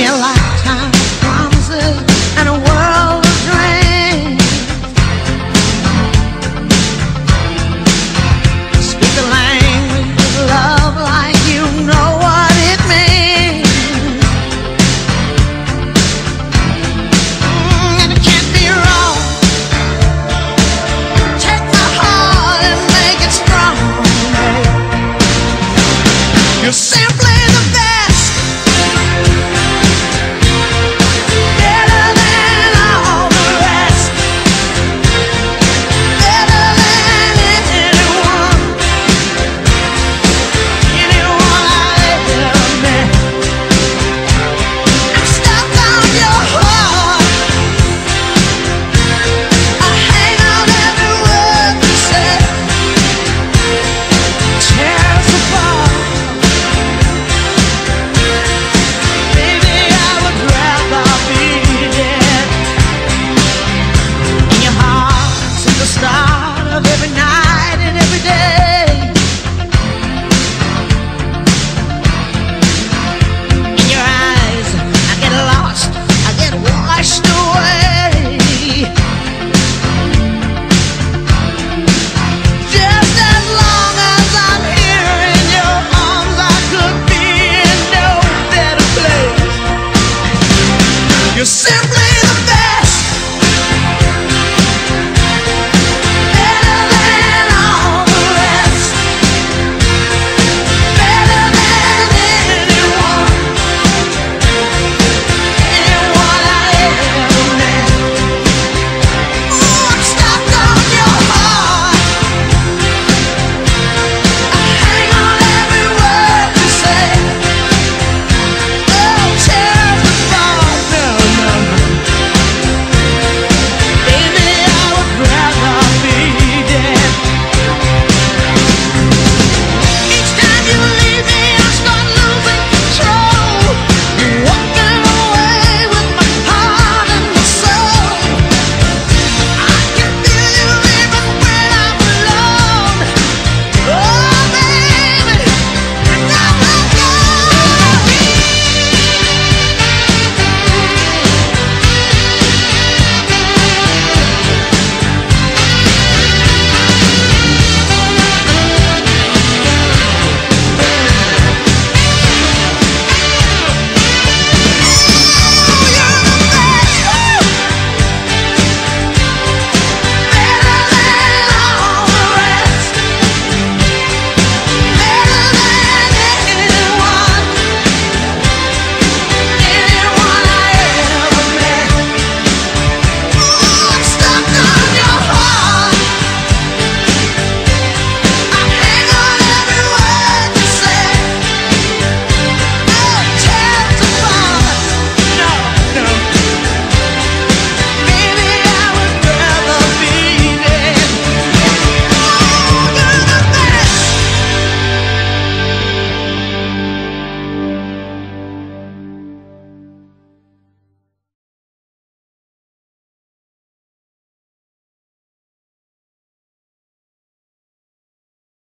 me alive. You simply